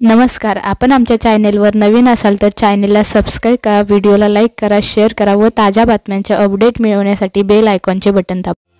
नमस्कार आपण आमच्या चॅनेलवर नवीन असाल तर चॅनेलला सबस्क्राईब करा व्हिडिओला लाईक करा शेअर करा व ताज्या बातम्यांचे अपडेट मिळवण्यासाठी बेल आयकॉनचे बटन दाबा.